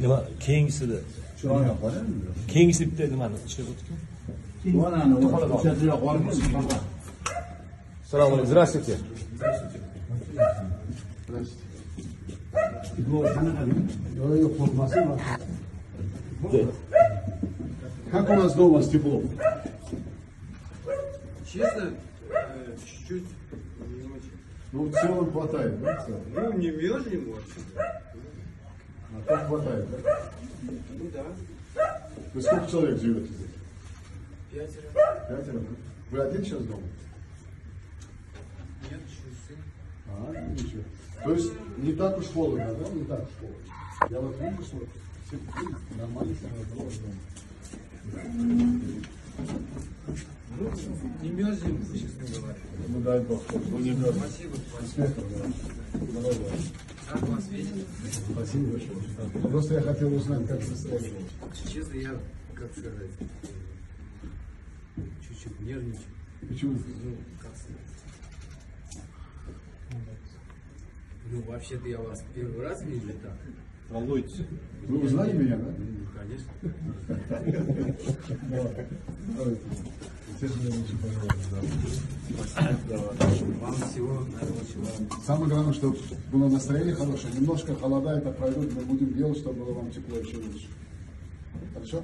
nima keyingisida keyingisi bitta nimani ishlab o'tgan assalomu alaykum здравствуйте. Как у нас дома с теплом? Честно, э, чуть-чуть не очень. Ну, в целом хватает, да? Ну, не мерзнем вообще. А так хватает, да? Ну да. Вы сколько человек живете здесь? Пятеро. Пятеро, да? Вы один сейчас дома? Нет, еще сын. А, ничего. То есть не так уж холодно, да? Не так уж холодно. Я вот вижу, что все нормально себя дома. Ну, не мерзнем, честно говоря. Ну дай бог, ну не мерзнет. Спасибо, спасибо. Успехов, да. Как вас видеть? Спасибо большое. Просто я хотел узнать, как вы стоите. Честно, я, как сказать, чуть-чуть нервничаю. Почему? Ну, как сказать. Ну, вообще-то я вас первый раз вижу так. волнуйтесь Вы узнали меня, да? Ну, конечно. Лучше пожалуйста. Вам всего наилучшего. Самое главное, чтобы было настроение хорошее. Немножко холода это пройдет, мы будем делать, чтобы было вам тепло еще лучше. Хорошо?